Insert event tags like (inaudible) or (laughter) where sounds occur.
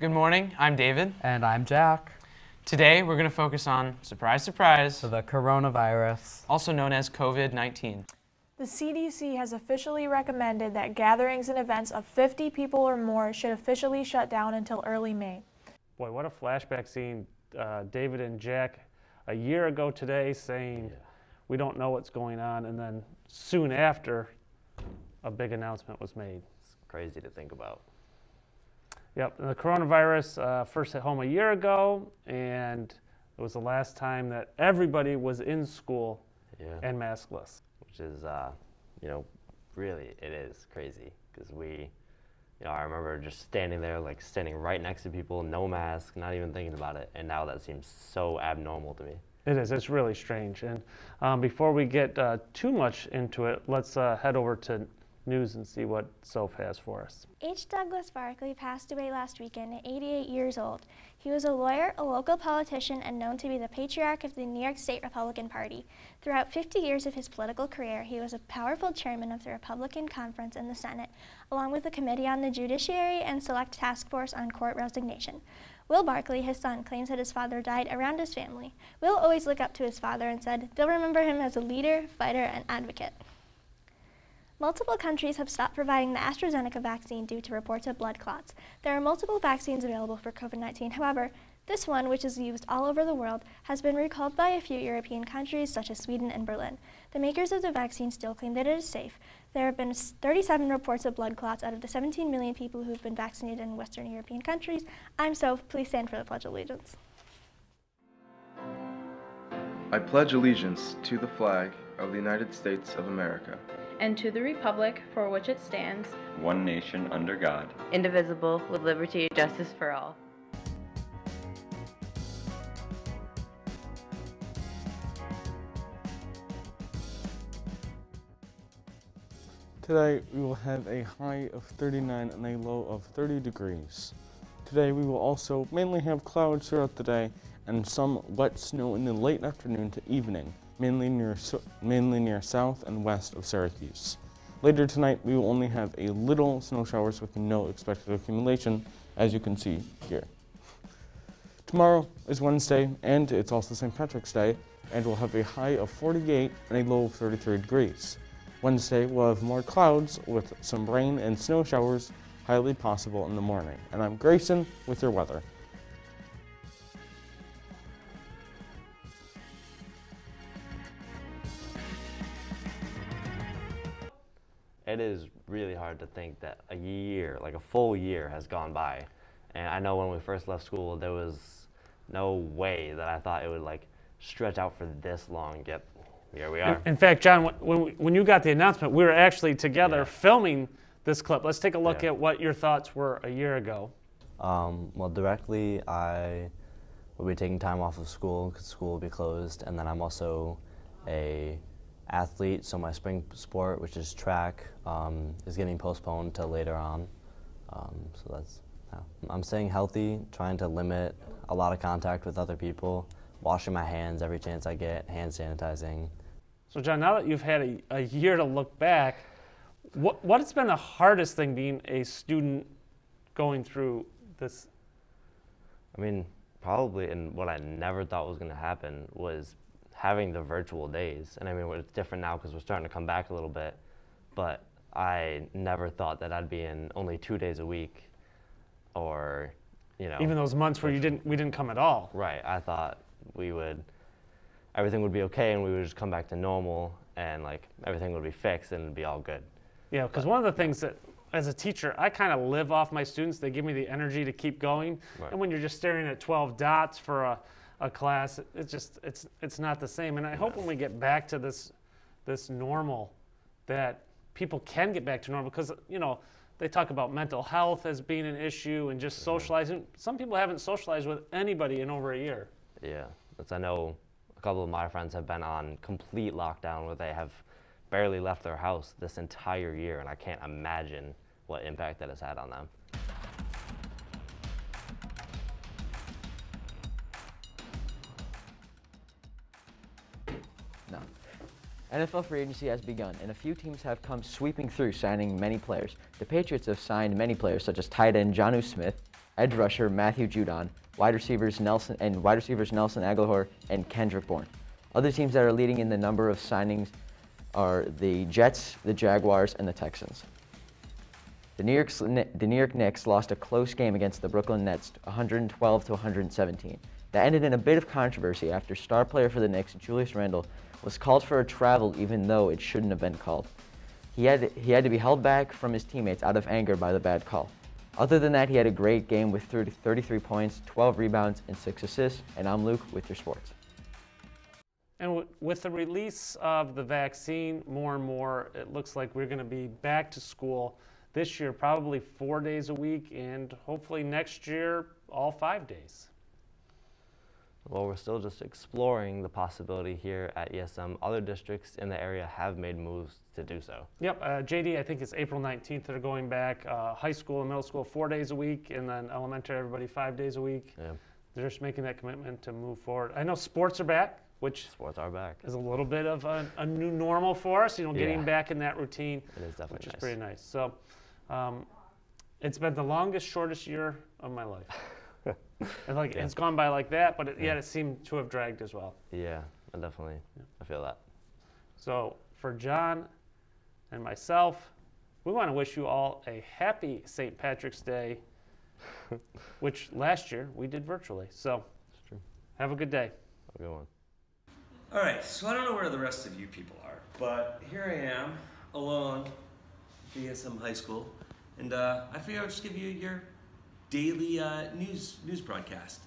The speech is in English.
Good morning, I'm David. And I'm Jack. Today we're going to focus on, surprise, surprise, the coronavirus, also known as COVID 19. The CDC has officially recommended that gatherings and events of 50 people or more should officially shut down until early May. Boy, what a flashback seeing uh, David and Jack a year ago today saying we don't know what's going on, and then soon after, a big announcement was made. It's crazy to think about. Yep, and the coronavirus uh, first hit home a year ago, and it was the last time that everybody was in school Yeah. and maskless. Which is, uh, you know, really, it is crazy because we, you know, I remember just standing there, like standing right next to people, no mask, not even thinking about it. And now that seems so abnormal to me. It is. It's really strange. And um, before we get uh, too much into it, let's uh, head over to news and see what Soph has for us. H. Douglas Barclay passed away last weekend at 88 years old. He was a lawyer, a local politician, and known to be the patriarch of the New York State Republican Party. Throughout 50 years of his political career, he was a powerful chairman of the Republican Conference in the Senate, along with the Committee on the Judiciary and Select Task Force on Court Resignation. Will Barclay, his son, claims that his father died around his family. Will always looked up to his father and said they'll remember him as a leader, fighter, and advocate. Multiple countries have stopped providing the AstraZeneca vaccine due to reports of blood clots. There are multiple vaccines available for COVID 19. However, this one, which is used all over the world, has been recalled by a few European countries such as Sweden and Berlin. The makers of the vaccine still claim that it is safe. There have been 37 reports of blood clots out of the 17 million people who have been vaccinated in Western European countries. I'm Soph. Please stand for the Pledge of Allegiance. I pledge allegiance to the flag of the United States of America and to the republic for which it stands, one nation under God, indivisible, with liberty and justice for all. Today we will have a high of 39 and a low of 30 degrees. Today we will also mainly have clouds throughout the day and some wet snow in the late afternoon to evening, mainly near, mainly near south and west of Syracuse. Later tonight we will only have a little snow showers with no expected accumulation, as you can see here. Tomorrow is Wednesday and it's also St. Patrick's Day, and we'll have a high of 48 and a low of 33 degrees. Wednesday we'll have more clouds with some rain and snow showers highly possible in the morning. And I'm Grayson with your weather. It is really hard to think that a year, like a full year, has gone by. And I know when we first left school, there was no way that I thought it would like stretch out for this long. Yet here we are. In, in fact, John, when, we, when you got the announcement, we were actually together Yeah. filming this clip. Let's take a look Yeah. at what your thoughts were a year ago. Um, well, directly, I will be taking time off of school because school will be closed, and then I'm also a athlete. So my spring sport, which is track, um, is getting postponed till later on. Um, so that's yeah. I'm staying healthy, trying to limit a lot of contact with other people, washing my hands every chance I get, hand sanitizing. So, John, now that you've had a, a year to look back, what, what has been the hardest thing being a student going through this? I mean, probably, and what I never thought was going to happen was having the virtual days. And I mean, it's different now because we're starting to come back a little bit, but I never thought that I'd be in only two days a week, or, you know, Even those months where you didn't, we didn't come at all. right. I thought we would, everything would be okay, and we would just come back to normal, and like everything would be fixed, and it'd be all good. Yeah, because one of the things that, as a teacher, I kind of live off my students. They give me the energy to keep going. Right. And when you're just staring at 12 dots for a, a class, it's just it's it's not the same. And I hope when we get back to this this normal, that people can get back to normal because you know they talk about mental health as being an issue and just socializing. Some people haven't socialized with anybody in over a year. Yeah, that's, I know a couple of my friends have been on complete lockdown where they have barely left their house this entire year, and I can't imagine what impact that has had on them. No. NFL free agency has begun, and a few teams have come sweeping through, signing many players. The Patriots have signed many players, such as tight end Jonnu Smith, edge rusher Matthew Judon, wide receivers Nelson and wide receivers Nelson Agholor and Kendrick Bourne. Other teams that are leading in the number of signings are the Jets, the Jaguars, and the Texans. The New York, the New York Knicks lost a close game against the Brooklyn Nets, 112 to 117. That ended in a bit of controversy after star player for the Knicks, Julius Randle, was called for a travel even though it shouldn't have been called. He had, he had to be held back from his teammates out of anger by the bad call. Other than that, he had a great game with 30, 33 points, 12 rebounds, and 6 assists. And I'm Luke with your sports. And with the release of the vaccine, more and more, it looks like we're going to be back to school this year, probably four days a week, and hopefully next year, all five days. Well, we're still just exploring the possibility here at ESM. Other districts in the area have made moves to do so. Yep, uh, JD, I think it's April 19th. They're going back. Uh, high school and middle school four days a week, and then elementary, everybody five days a week. Yeah. They're just making that commitment to move forward. I know sports are back, which sports are back. Is a little bit of a, a new normal for us. You know, getting Yeah. back in that routine, It is definitely which is pretty nice. So, um, it's been the longest, shortest year of my life. (laughs) and like Yeah. it's gone by like that, but it, Yeah. yet it seemed to have dragged as well. Yeah, I definitely. I feel that. So for John and myself, we want to wish you all a happy St. Patrick's Day, (laughs) which last year we did virtually. So true. have a good day. Have a good one. All right, so I don't know where the rest of you people are, but here I am, alone, at some high school, and uh, I figured I would just give you your daily uh, news news broadcast.